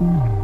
Mm.